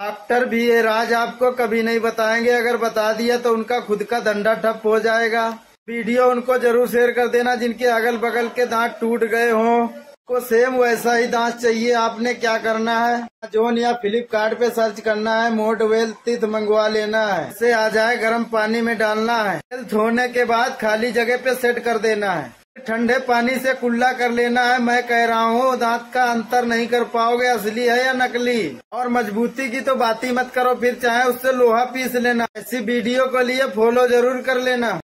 Doctor भी ये राज आपको कभी नहीं बताएँगे। अगर बता दिया तो उनका खुद का धंधा ठप हो जाएगा। वीडियो उनको ज़रूर शेयर कर देना, जिनके अगल बगल के दांत टूट गए हों। को सेम वैसा ही दांत चाहिए। आपने क्या करना है? जोन या फ्लिपकार्ट पे सर्च करना है। मोडवेल तिथ मंगवा लेना है। इसे आ जाए, गर्म पानी में डालना है। तेल धोने के बाद खाली जगह पे सेट कर देना है। ठंडे पानी से कुल्ला कर लेना है। मैं कह रहा हूँ, दांत का अंतर नहीं कर पाओगे, असली है या नकली? और मजबूती की तो बात ही मत करो, फिर चाहे उससे लोहा पीस लेना। ऐसी वीडियो के लिए फॉलो ज़रूर कर लेना।